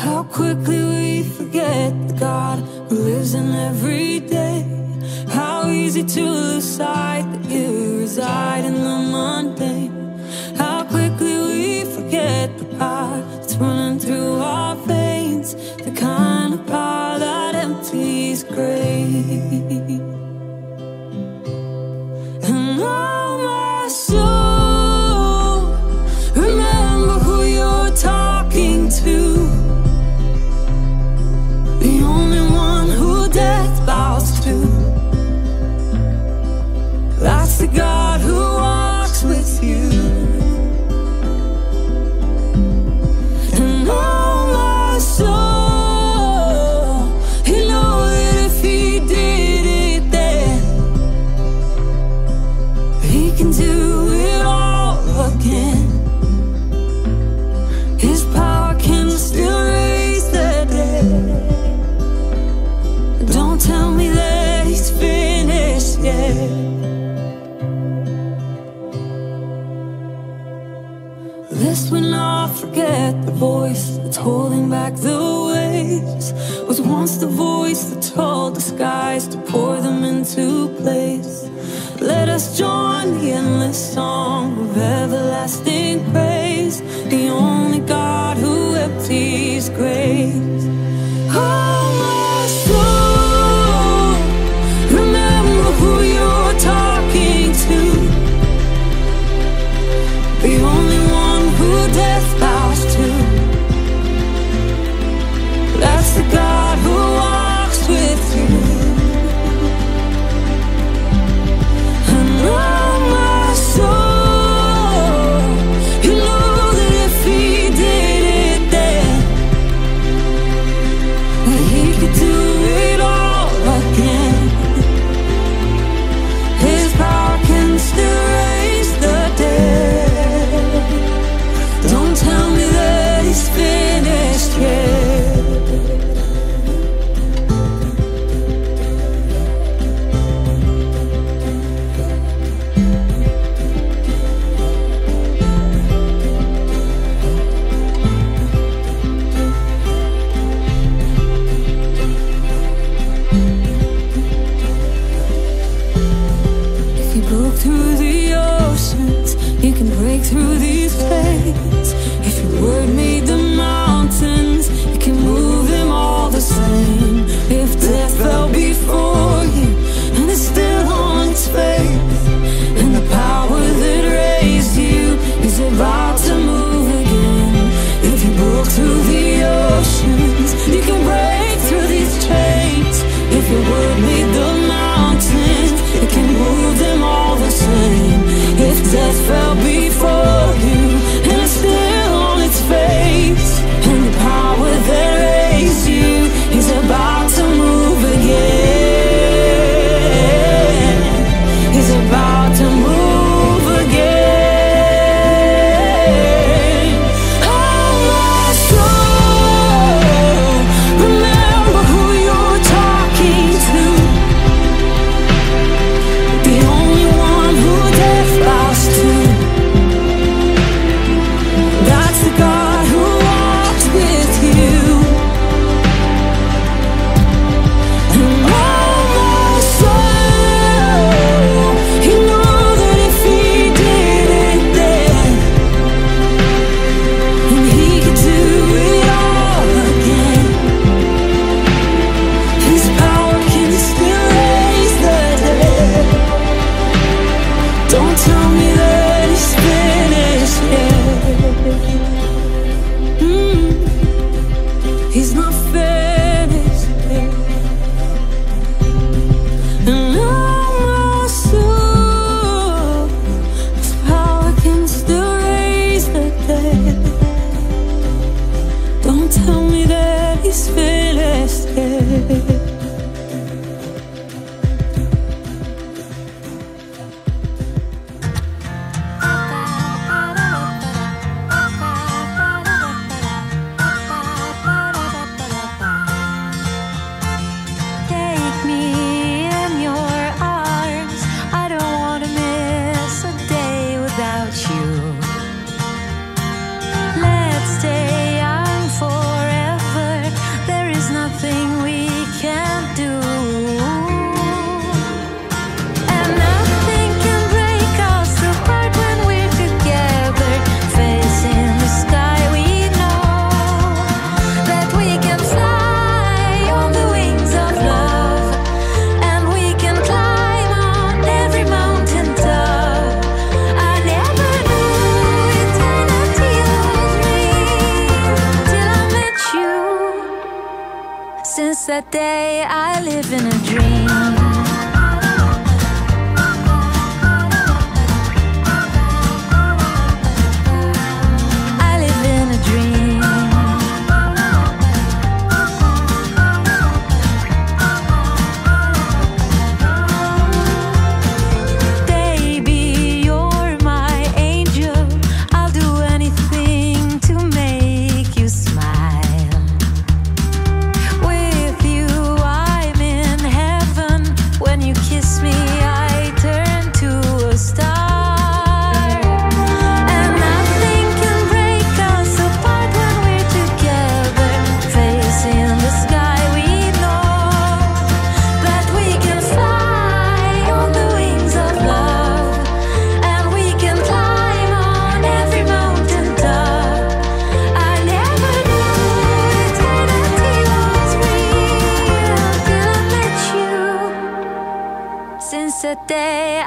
How quickly we forget the God who lives in every day. How easy to lose sight that you reside in the mundane. How quickly we forget the power that's running through our veins, the kind of power that empties graves. This when I forget the voice that's holding back the waves. Was once the voice that told the skies to pour them into place. Let us join the endless song of everlasting praise. The only God who empties graves. look through the oceans, you can break through these plains. If your word made the mountains, you can move them all the same. If death fell before you and it's still on baby. That day, I live in a dream. Day,